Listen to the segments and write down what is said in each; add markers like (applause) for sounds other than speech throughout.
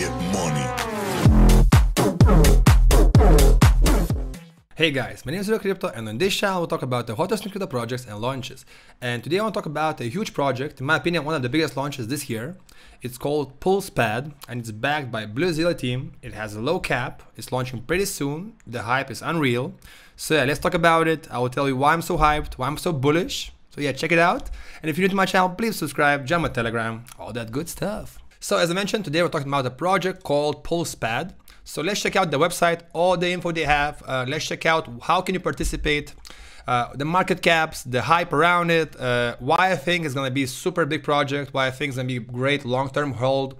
get money. Hey guys, my name is Riko Crypto and on this channel we'll talk about the hottest new crypto projects and launches. And today I want to talk about a huge project, in my opinion one of the biggest launches this year. It's called PulsePad and it's backed by BlueZilla team. It has a low cap, it's launching pretty soon, the hype is unreal. So yeah, let's talk about it. I will tell you why I'm so hyped, why I'm so bullish. So yeah, check it out. And if you're new to my channel, please subscribe, join my telegram, all that good stuff. So as I mentioned, today we're talking about a project called PulsePad. So let's check out the website, all the info they have. Uh, let's check out how can you participate, uh, the market caps, the hype around it, uh, why I think it's gonna be super big project, why I think it's gonna be great long-term hold,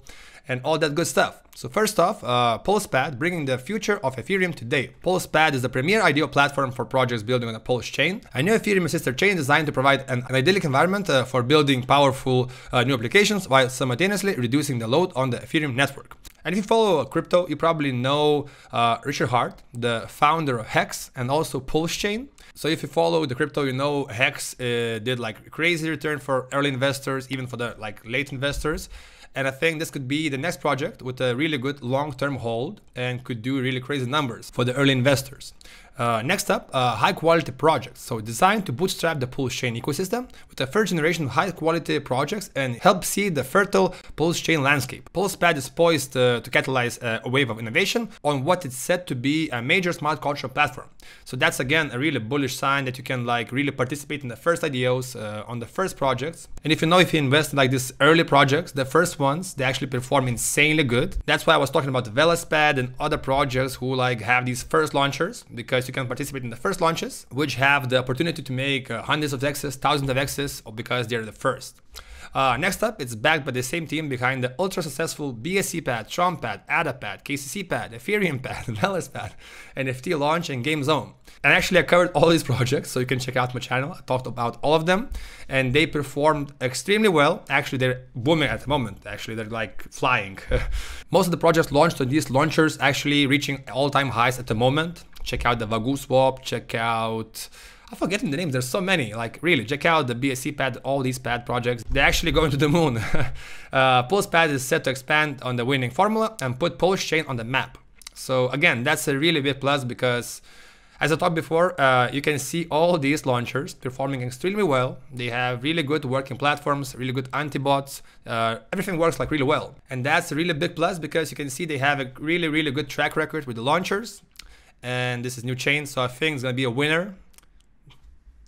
and all that good stuff. So first off, uh, PulsePad, bringing the future of Ethereum today. PulsePad is the premier ideal platform for projects building on a Pulse chain. A new Ethereum sister chain designed to provide an, an idyllic environment uh, for building powerful uh, new applications while simultaneously reducing the load on the Ethereum network. And if you follow crypto, you probably know uh, Richard Heart, the founder of Hex and also Pulse Chain. So if you follow the crypto, you know Hex uh, did like crazy return for early investors, even for the like late investors. And I think this could be the next project with a really good long-term hold and could do really crazy numbers for the early investors. Uh, next up, uh, high quality projects. So designed to bootstrap the Pulse Chain ecosystem with a first generation of high quality projects and help seed the fertile Pulse Chain landscape. PulsePad is poised uh, to catalyze a wave of innovation on what is said to be a major smart contract platform. So that's again a really bullish sign that you can like really participate in the first ideas uh, on the first projects. And if you know if you invest in like these early projects, the first ones they actually perform insanely good. That's why I was talking about the VelasPad and other projects who like have these first launchers because you can participate in the first launches, which have the opportunity to make uh, hundreds of X's, thousands of X's, because they're the first. Uh, next up, it's backed by the same team behind the ultra successful BSC pad, Tron pad, ADA pad, KCC pad, Ethereum (laughs) pad, Velas pad, NFT launch, and Game Zone. And actually, I covered all these (laughs) projects, so you can check out my channel. I talked about all of them, and they performed extremely well. Actually, they're booming at the moment. Actually, they're like flying. (laughs) Most of the projects launched on these launchers actually reaching all-time highs at the moment. Check out the Vagu swap. Check out I'm forgetting the names. There's so many. Like really, check out the BSC pad, all these pad projects. They're actually (laughs) going to the moon. (laughs) uh, PulsePad is set to expand on the winning formula and put Pulse Chain on the map. So again, that's a really big plus because as I talked before, uh, you can see all these launchers performing extremely well. They have really good working platforms, really good anti-bots. Uh, everything works like really well. And that's a really big plus because you can see they have a really, really good track record with the launchers. And this is new chain, so I think it's gonna be a winner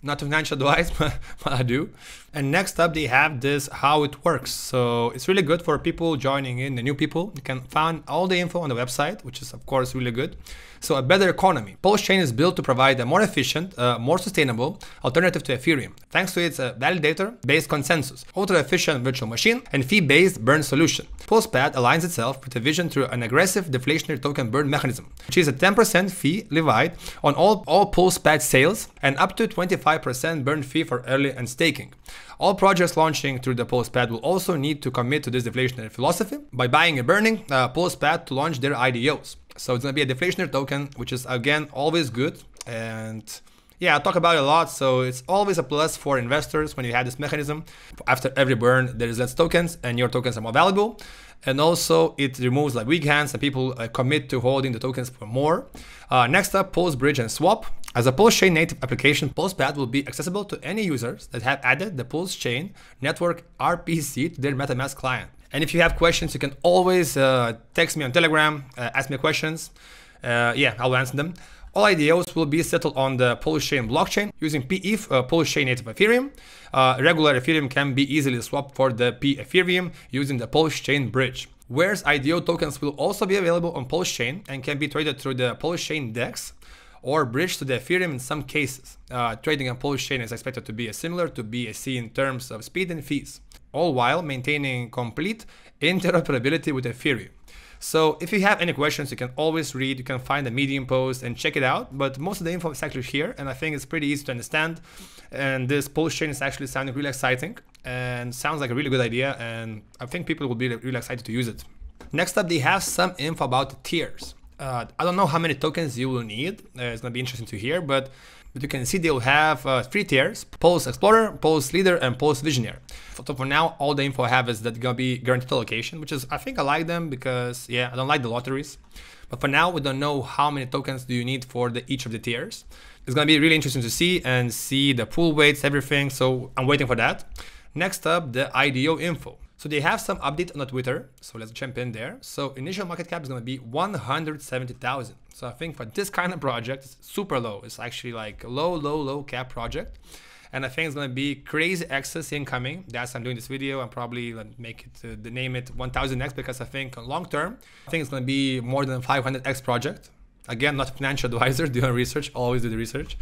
not financial advice, but, but I do. And next up, they have this how it works. So it's really good for people joining in, the new people. You can find all the info on the website, which is of course really good. So a better economy. Pulse Chain is built to provide a more efficient, uh, more sustainable alternative to Ethereum, thanks to its uh, validator-based consensus, ultra-efficient virtual machine, and fee-based burn solution. PulsePad aligns itself with a vision through an aggressive deflationary token burn mechanism, which is a 10% fee levied on all, all PulsePad sales and up to 25% burn fee for early and staking. All projects launching through the PulsePad will also need to commit to this deflationary philosophy by buying and burning uh, PulsePad to launch their IDOs. So it's gonna be a deflationary token, which is again always good. And yeah, I talk about it a lot. So it's always a plus for investors when you have this mechanism. After every burn, there is less tokens and your tokens are more valuable. And also it removes like weak hands and people uh, commit to holding the tokens for more. Uh, next up, Pulse Bridge and Swap. As a Pulse Chain native application, PulsePad will be accessible to any users that have added the Pulse Chain network RPC to their MetaMask client. And if you have questions, you can always uh, text me on Telegram, uh, ask me questions. Uh, yeah, I'll answer them. All IDOs will be settled on the Pulse Chain blockchain using PETH, uh, Pulse Chain native Ethereum. Uh, regular Ethereum can be easily swapped for the P Ethereum using the Pulse Chain bridge. Whereas IDO tokens will also be available on Pulse Chain and can be traded through the Pulse Chain DEX or bridge to the Ethereum in some cases. Uh, trading on Pulse Chain is expected to be similar to BSC in terms of speed and fees all while maintaining complete interoperability with Ethereum. So if you have any questions, you can always read, you can find the Medium post and check it out. But most of the info is actually here, and I think it's pretty easy to understand. And this Pulse chain is actually sounding really exciting and sounds like a really good idea. And I think people will be really excited to use it. Next up, they have some info about the tiers. Uh, I don't know how many tokens you will need. Uh, it's gonna be interesting to hear, but But you can see they'll have uh, three tiers, Pulse Explorer, Pulse Leader, and Pulse Visionaire. So for now, all the info I have is that gonna be guaranteed allocation, which is, I think I like them because, yeah, I don't like the lotteries. But for now, we don't know how many tokens do you need for the, each of the tiers. It's gonna be really interesting to see and see the pool weights, everything. So I'm waiting for that. Next up, the IDO info. So they have some update on the Twitter. So let's jump in there. So initial market cap is going to be 170,000. So I think for this kind of project, it's super low. It's actually like a low, low, low cap project. And I think it's going to be crazy access incoming. That's I'm doing this video. I'm probably like, make it uh, the name it 1000x because I think long term, I think it's going to be more than 500x project. Again, not financial advisor, (laughs) doing research, always do the research.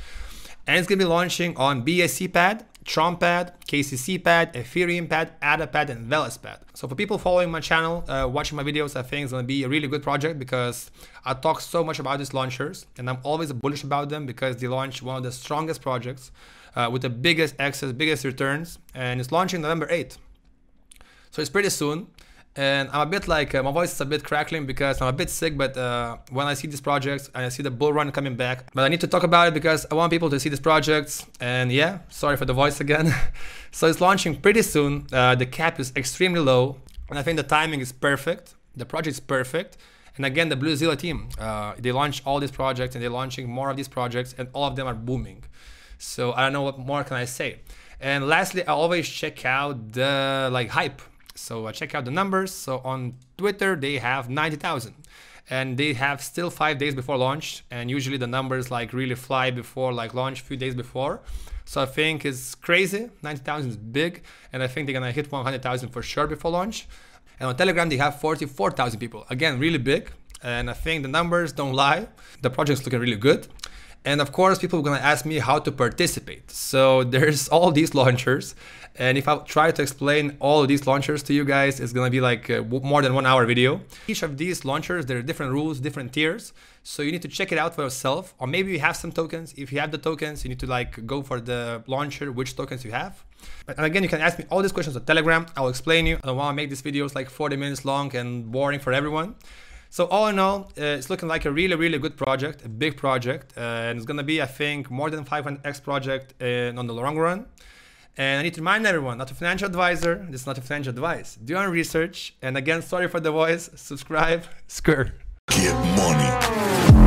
And it's going to be launching on BSC pad Tron Pad, KCC Pad, Ethereum Pad, ADA Pad, and Velas Pad. So for people following my channel, uh, watching my videos, I think it's gonna be a really good project because I talk so much about these launchers and I'm always bullish about them because they launch one of the strongest projects uh, with the biggest access, biggest returns, and it's launching November 8th. So it's pretty soon and I'm a bit like uh, my voice is a bit crackling because I'm a bit sick. But uh, when I see these projects and I see the bull run coming back, but I need to talk about it because I want people to see these projects. And yeah, sorry for the voice again. (laughs) so it's launching pretty soon. Uh, the cap is extremely low, and I think the timing is perfect. The project is perfect. And again, the BlueZilla team, uh, they launch all these projects and they're launching more of these projects, and all of them are booming. So I don't know what more can I say. And lastly, I always check out the like hype so uh, check out the numbers. So on Twitter, they have 90,000 and they have still five days before launch. And usually the numbers like really fly before like launch, a few days before. So I think it's crazy. 90,000 is big. And I think they're gonna hit 100,000 for sure before launch. And on Telegram, they have 44,000 people. Again, really big. And I think the numbers don't lie. The project's looking really good. And of course, people are gonna ask me how to participate. So (laughs) there's all these launchers. And if I try to explain all of these launchers to you guys, it's gonna be like uh, more than one hour video. Each of these launchers, there are different rules, different tiers. So you need to check it out for yourself. Or maybe you have some tokens. If you have the tokens, you need to like go for the launcher, which tokens you have. And again, you can ask me all these questions on Telegram. I'll explain you. I don't wanna make these videos like 40 minutes long and boring for everyone. So all in all, uh, it's looking like a really, really good project, a big project. Uh, and it's gonna be, I think, more than 500x project uh, on the long run. And I need to remind everyone, not a financial advisor, this is not a financial advice. Do your own research. And again, sorry for the voice, subscribe, (laughs) skr. Get money.